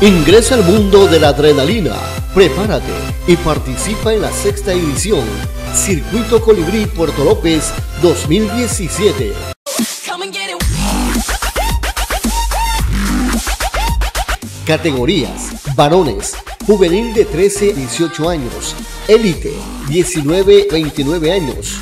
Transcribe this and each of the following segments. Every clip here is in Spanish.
Ingresa al mundo de la adrenalina, prepárate y participa en la sexta edición. Circuito Colibrí Puerto López 2017. Categorías: varones, juvenil de 13 a 18 años, élite. 19 29 años,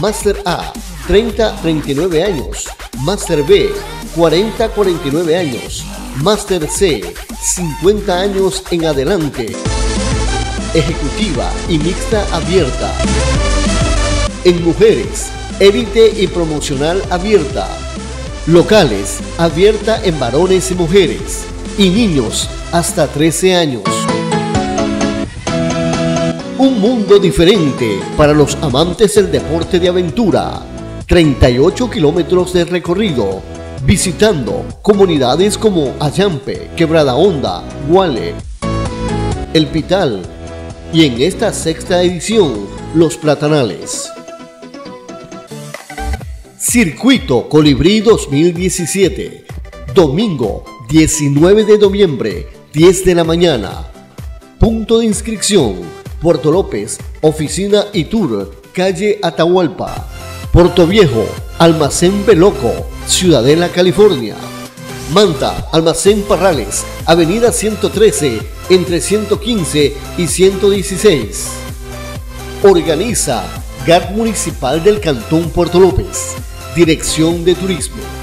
Master A 30 39 años, Master B 40 49 años, Master C 50 años en adelante. Ejecutiva y mixta abierta. En mujeres, élite y promocional abierta. Locales, abierta en varones y mujeres. Y niños hasta 13 años. Un mundo diferente para los amantes del deporte de aventura. 38 kilómetros de recorrido visitando comunidades como Ayampe, Quebrada Honda, Guale, El Pital y en esta sexta edición, Los Platanales. Circuito Colibrí 2017, domingo 19 de noviembre, 10 de la mañana. Punto de inscripción, Puerto López, Oficina y Tour, calle Atahualpa. Puerto Viejo, Almacén Beloco, Ciudadela, California. Manta, Almacén Parrales, Avenida 113, entre 115 y 116. Organiza GAT Municipal del Cantón Puerto López, Dirección de Turismo.